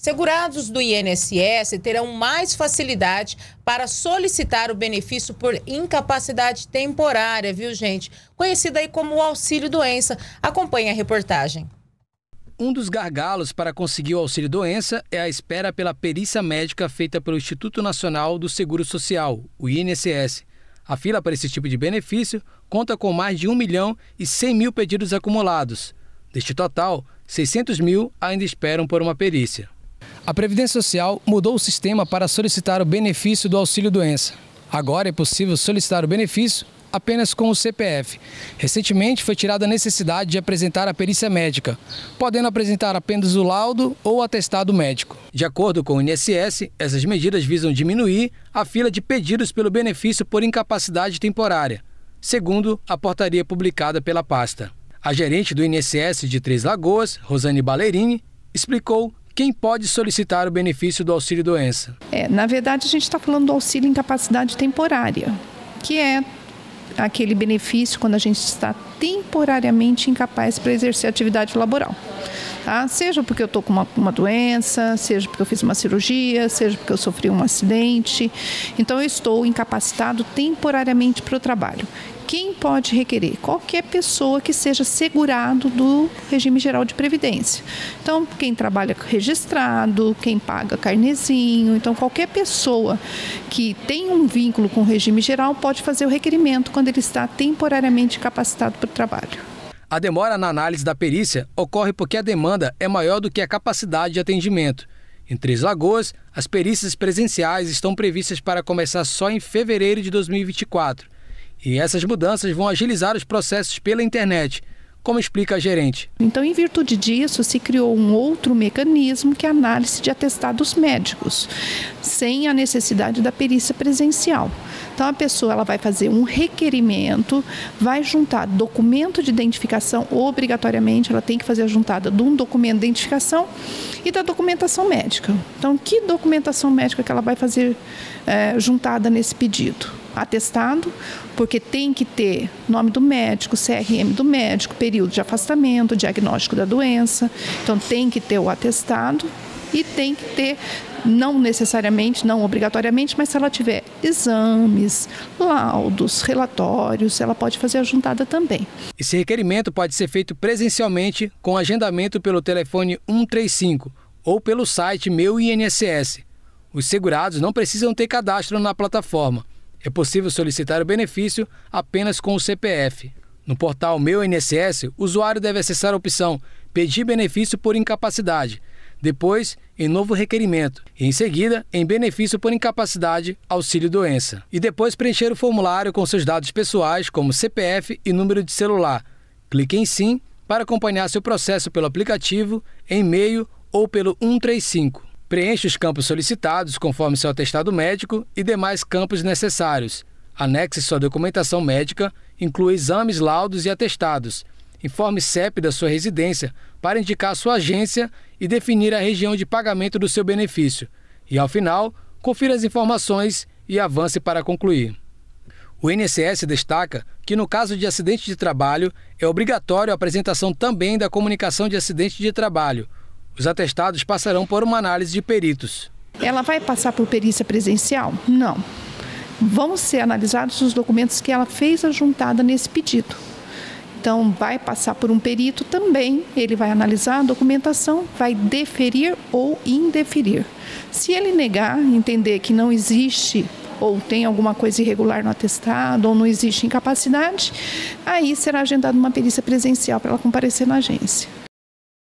Segurados do INSS terão mais facilidade para solicitar o benefício por incapacidade temporária, viu, gente? Conhecida aí como auxílio doença. Acompanhe a reportagem. Um dos gargalos para conseguir o auxílio doença é a espera pela perícia médica feita pelo Instituto Nacional do Seguro Social, o INSS. A fila para esse tipo de benefício conta com mais de 1 milhão e 100 mil pedidos acumulados. Deste total, 600 mil ainda esperam por uma perícia. A Previdência Social mudou o sistema para solicitar o benefício do auxílio doença. Agora é possível solicitar o benefício apenas com o CPF. Recentemente foi tirada a necessidade de apresentar a perícia médica, podendo apresentar apenas o laudo ou atestado médico. De acordo com o INSS, essas medidas visam diminuir a fila de pedidos pelo benefício por incapacidade temporária, segundo a portaria publicada pela pasta. A gerente do INSS de Três Lagoas, Rosane Ballerini, explicou quem pode solicitar o benefício do auxílio doença. É, na verdade, a gente está falando do auxílio incapacidade temporária, que é aquele benefício quando a gente está temporariamente incapaz para exercer atividade laboral. Tá? Seja porque eu estou com uma, uma, doença, seja porque eu fiz uma cirurgia, seja porque eu sofri um acidente. Então, eu estou incapacitado temporariamente para o trabalho quem pode requerer? Qualquer pessoa que seja segurado do regime geral de previdência. Então, quem trabalha registrado, quem paga carnezinho, então qualquer pessoa que tem um vínculo com o regime geral pode fazer o requerimento quando ele está temporariamente capacitado para trabalho. A demora na análise da perícia ocorre porque a demanda é maior do que a capacidade de atendimento. Em Três Lagoas, as perícias presenciais estão previstas para começar só em fevereiro de 2024. E essas mudanças vão agilizar os processos pela internet, como explica a gerente. Então, em virtude disso, se criou um outro mecanismo que é a análise de atestados médicos, sem a necessidade da perícia presencial. Então, a pessoa ela vai fazer um requerimento, vai juntar documento de identificação, obrigatoriamente, ela tem que fazer a juntada de um documento de identificação e da documentação médica. Então, que documentação médica que ela vai fazer é, juntada nesse pedido? atestado, porque tem que ter nome do médico, CRM do médico, período de afastamento, diagnóstico da doença. Então tem que ter o atestado e tem que ter não necessariamente, não obrigatoriamente, mas se ela tiver exames, laudos, relatórios, ela pode fazer a juntada também. Esse requerimento pode ser feito presencialmente com agendamento pelo telefone 135 ou pelo site Meu INSS. Os segurados não precisam ter cadastro na plataforma. É possível solicitar o benefício apenas com o CPF. No portal Meu INSS, o usuário deve acessar a opção Pedir benefício por incapacidade, depois em novo requerimento e em seguida em benefício por incapacidade, auxílio doença. E depois preencher o formulário com seus dados pessoais, como CPF e número de celular. Clique em sim para acompanhar seu processo pelo aplicativo, em e-mail ou pelo 135. Preencha os campos solicitados conforme seu atestado médico e demais campos necessários. Anexe sua documentação médica, inclua exames, laudos e atestados. Informe CEP da sua residência para indicar sua agência e definir a região de pagamento do seu benefício. E, ao final, confira as informações e avance para concluir. O INSS destaca que, no caso de acidente de trabalho, é obrigatório a apresentação também da comunicação de acidente de trabalho os atestados passarão por uma análise de peritos. Ela vai passar por perícia presencial? Não. Vão ser analisados os documentos que ela fez a juntada nesse pedido. Então, vai passar por um perito também, ele vai analisar a documentação, vai deferir ou indeferir. Se ele negar, entender que não existe ou tem alguma coisa irregular no atestado ou não existe incapacidade, aí será agendada uma perícia presencial para ela comparecer na agência.